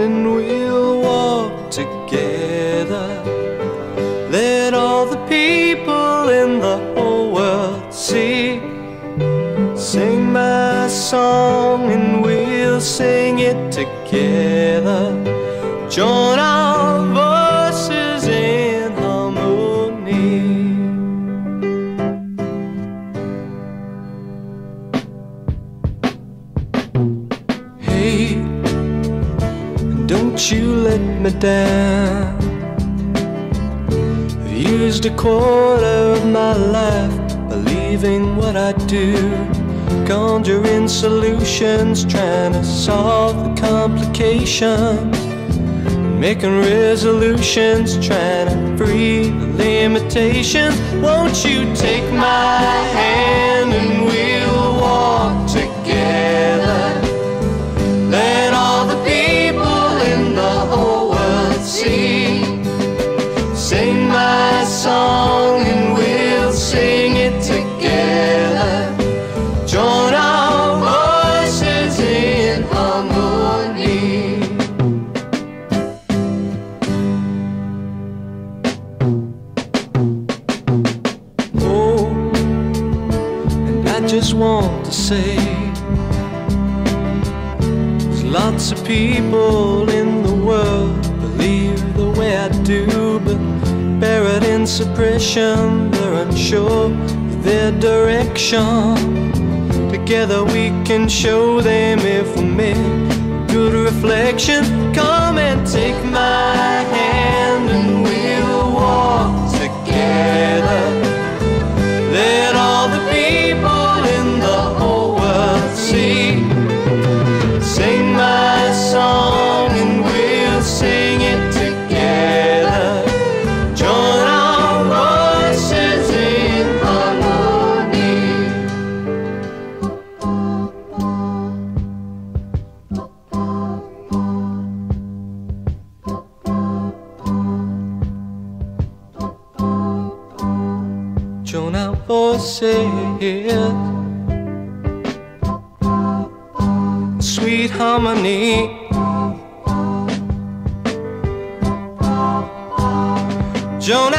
and we'll walk together. Let all the people in the whole world see. Sing my song and we'll sing it together. Join our don't you let me down. I've used a quarter of my life believing what I do, conjuring solutions, trying to solve the complications, making resolutions, trying to free the limitations. Won't you take just want to say. There's lots of people in the world believe the way I do, but buried in suppression, they're unsure of their direction. Together we can show them if we make good reflection. Come and take my Our voices. Sweet harmony. Join